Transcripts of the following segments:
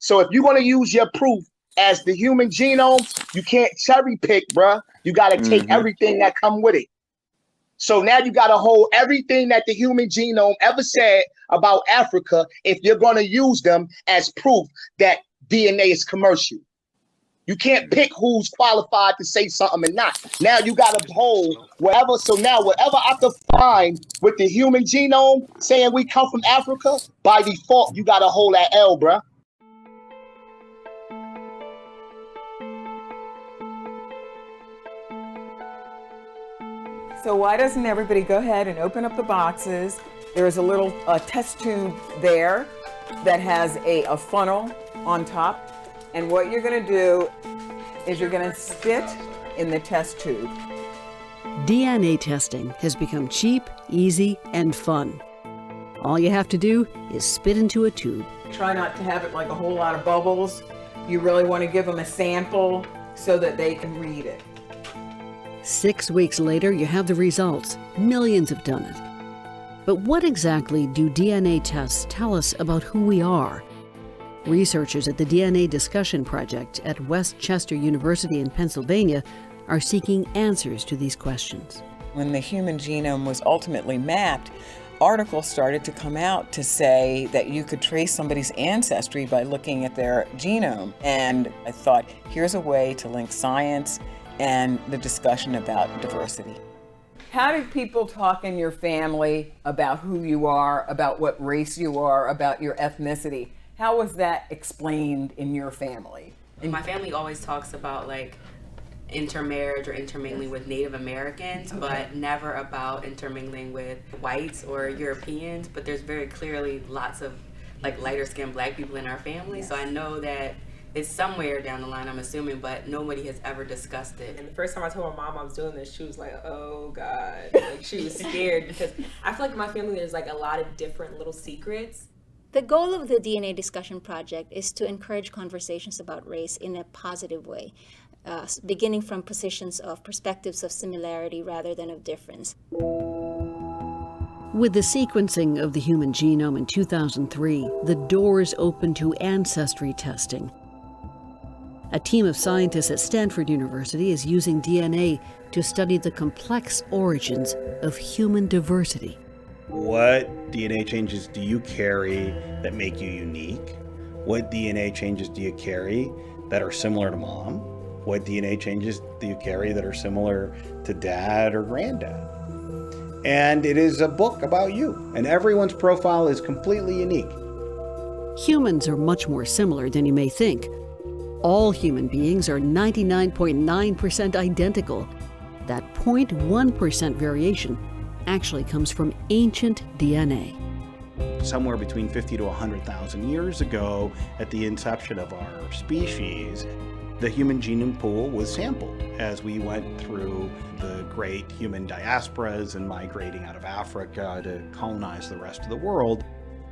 So if you're gonna use your proof as the human genome, you can't cherry pick, bruh. You gotta take Mm-hmm. everything that come with it. So now you gotta hold everything that the human genome ever said about Africa if you're gonna use them as proof that DNA is commercial. You can't pick who's qualified to say something and not. Now you gotta hold whatever. So now whatever I find with the human genome saying we come from Africa, by default, you gotta hold that L, bruh. So why doesn't everybody go ahead and open up the boxes? There's a little uh, test tube there that has a, a funnel on top. And what you're gonna do is you're gonna spit in the test tube. DNA testing has become cheap, easy, and fun. All you have to do is spit into a tube. Try not to have it like a whole lot of bubbles. You really wanna give them a sample so that they can read it. Six weeks later, you have the results. Millions have done it. But what exactly do DNA tests tell us about who we are? Researchers at the DNA Discussion Project at West Chester University in Pennsylvania are seeking answers to these questions. When the human genome was ultimately mapped, articles started to come out to say that you could trace somebody's ancestry by looking at their genome. And I thought, here's a way to link science and the discussion about diversity. How do people talk in your family about who you are, about what race you are, about your ethnicity? How was that explained in your family? My family always talks about like intermarriage or intermingling with Native Americans, but never about intermingling with whites or Europeans. But there's very clearly lots of like lighter skinned black people in our family. So I know that it's somewhere down the line, I'm assuming, but nobody has ever discussed it. And the first time I told my mom I was doing this, she was like, "Oh God!" Like she was scared because I feel like in my family there's like a lot of different little secrets. The goal of the DNA Discussion Project is to encourage conversations about race in a positive way, uh, beginning from positions of perspectives of similarity rather than of difference. With the sequencing of the human genome in 2003, the doors opened to ancestry testing. A team of scientists at Stanford University is using DNA to study the complex origins of human diversity. What DNA changes do you carry that make you unique? What DNA changes do you carry that are similar to mom? What DNA changes do you carry that are similar to dad or granddad? And it is a book about you, and everyone's profile is completely unique. Humans are much more similar than you may think. All human beings are 99.9% identical. That 0.1% variation actually comes from ancient DNA. somewhere between 50 to 100,000 years ago, at the inception of our species, the human genome pool was sampled as we went through the great human diasporas and migrating out of Africa to colonize the rest of the world.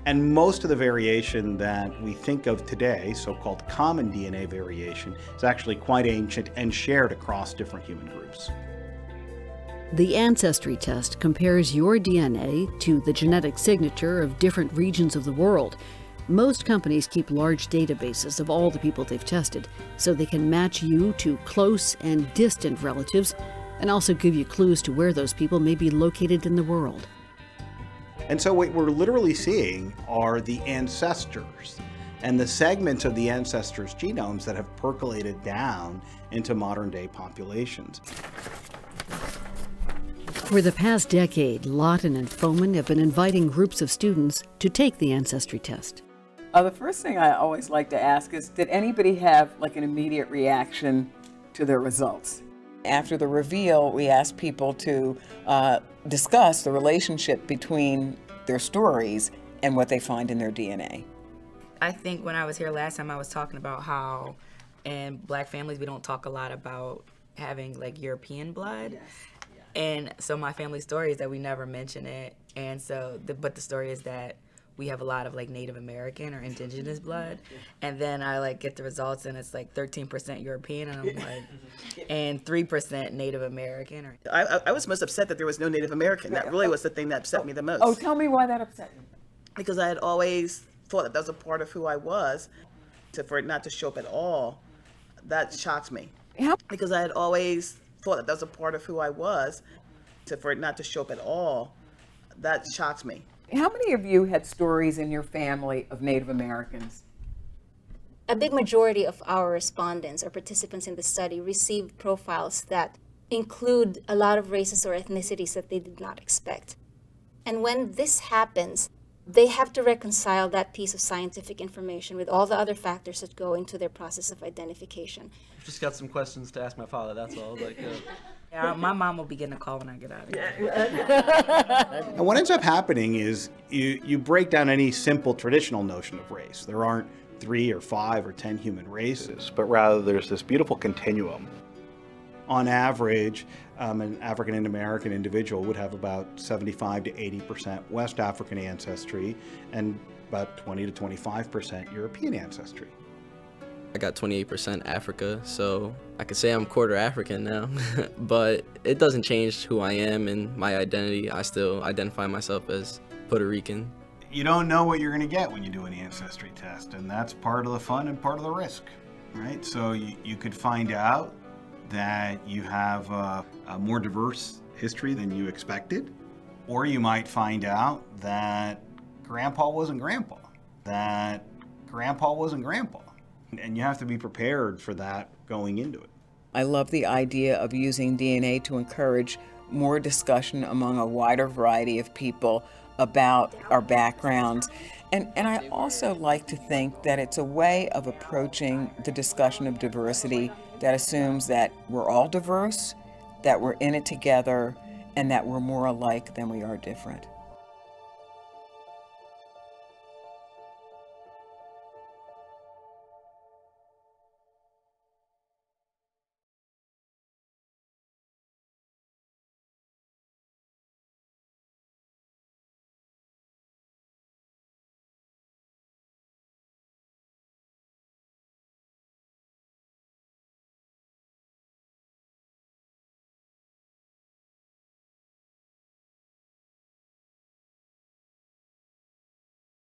And most of the variation that we think of today, so called common DNA variation, is actually quite ancient and shared across different human groups. The Ancestry test compares your DNA to the genetic signature of different regions of the world. Most companies keep large databases of all the people they've tested, so they can match you to close and distant relatives and also give you clues to where those people may be located in the world. And so what we're literally seeing are the ancestors and the segments of the ancestors' genomes that have percolated down into modern day populations. For the past decade, Lawton and Foeman have been inviting groups of students to take the Ancestry test. Uh, the first thing I always like to ask is, did anybody have like an immediate reaction to their results? After the reveal, we asked people to uh, discuss the relationship between their stories and what they find in their DNA. I think when I was here last time, I was talking about how in black families we don't talk a lot about having like European blood. And so my family story is that we never mention it. And so, the, but the story is that we have a lot of like Native American or indigenous blood. And then I like get the results and it's like 13% European. And I'm like, and 3% Native American. Or, I, I- I was most upset that there was no Native American. That really was the thing that upset me the most. Oh, tell me why that upset you. because I had always thought that that was a part of who I was. to, for it not to show up at all, that shocked me. How, Because I had always thought that that was a part of who I was. To, for it not to show up at all, that shocked me. How many of you had stories in your family of Native Americans? A big majority of our respondents or participants in the study received profiles that include a lot of races or ethnicities that they did not expect. And when this happens, they have to reconcile that piece of scientific information with all the other factors that go into their process of identification. I've Just got some questions to ask my father. That's all. Like, uh, Yeah, my mom will be getting a call when I get out of here. And what ends up happening is you, you break down any simple traditional notion of race. There aren't three or five or ten human races, but rather there's this beautiful continuum. On average, um, an African and American individual would have about 75 to 80% West African ancestry and about 20 to 25% European ancestry. I got 28% Africa, so I could say I'm quarter African now. but it doesn't change who I am and my identity. I still identify myself as Puerto Rican. You don't know what you're going to get when you do an ancestry test, and that's part of the fun and part of the risk, right? So you, you could find out that you have a, a more diverse history than you expected, or you might find out that grandpa wasn't grandpa, that grandpa wasn't grandpa. And you have to be prepared for that going into it. I love the idea of using DNA to encourage more discussion among a wider variety of people about our backgrounds. And, and I also like to think that it's a way of approaching the discussion of diversity that assumes that we're all diverse, that we're in it together, and that we're more alike than we are different.